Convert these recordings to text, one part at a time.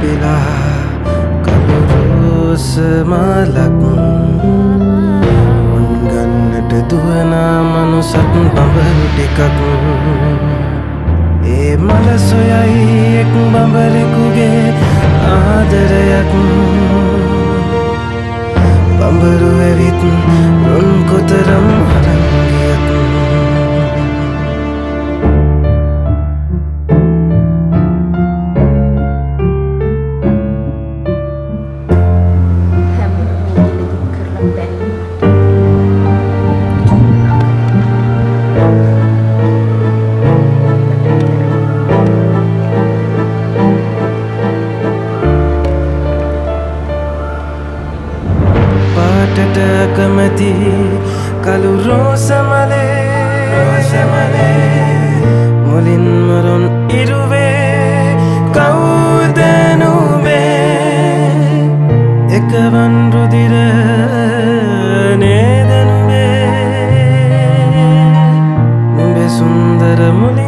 පිලා කළුරෝස මාලක් උන්ගන්නට දුවනා මනුසත් බඹරු ටිකක්. ඒ මල සොයයි එක් බඹරෙකුගේ ආදරයක්. බඹරු ඇවිත් රුන්කො පාටට කමති කළු රෝසමලේ මුලින්මරුන් ඉරුවේ කවුදනුවේ එකවන් රුදිර නේදනුවේ නුඹෙ සුන්දර මුලින්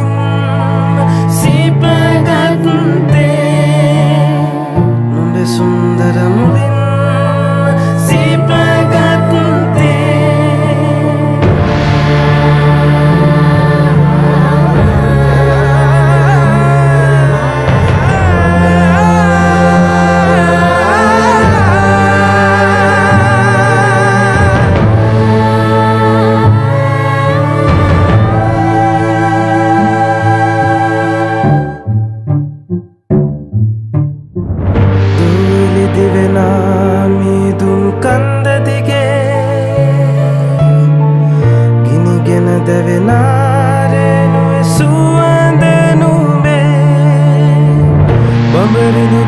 සිපගත්තේ නුඹෙ සුන්දර මුලින් බඹරදු